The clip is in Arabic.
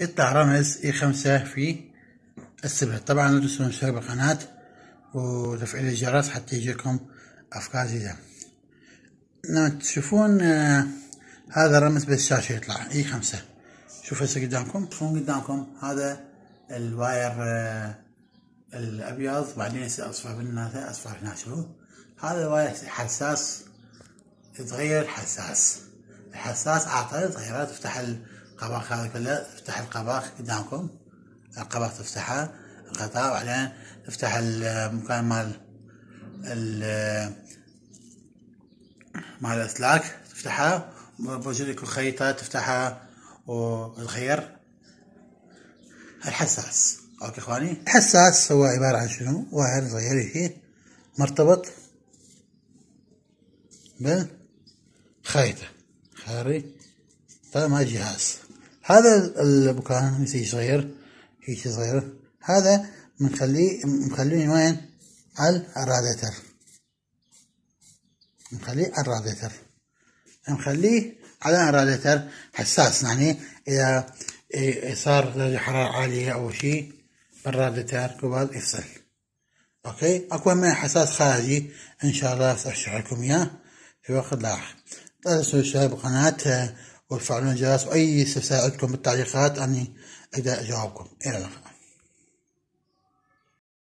يطلع رمز E خمسة في السبلت طبعا لا تنسون الاشتراك بالقناة وتفعيل الجرس حتى يجيكم أفكار جديدة. لما تشوفون آه هذا الرمز بالشاشة يطلع. E خمسة شوفوا هسه قدامكم. شوفون قدامكم؟ هذا ال wire آه الأبيض. بعدين أصفر بالناثة أصفر هنا شوفوا. هذا ال wire حساس يتغير حساس. الحساس عطل تغيرات تفتح القباق هذا كله تفتح القباق قدامكم. القباق تفتحها القطاع وبعدين تفتح المكان مال مال الاسلاك تفتحها بوجود لك الخيطة تفتحها وتغير الحساس. أوكي إخواني؟ الحساس هو عبارة عن شنو؟ واير صغير هيك مرتبط بالخيطة خاري طيب ما جهاز. هذا المكان شيء صغير هيك صغير. هذا بنخليه مخليه وين؟ على الراديتر. نخليه على الراديتر. نخليه على الراديتر. حساس يعني إذا صار درجة حرارة عالية أو شيء بالراديتر قبل يفصل. okay؟ أكو من حساس خارجي. إن شاء الله ساشرح لكم إياه في وقت لاحق. لا تنسوا الاشتراك بالقناة وتفعلون الجرس واي استفسار بالتعليقات أني أقدر اجاوبكم إلى اللقاء.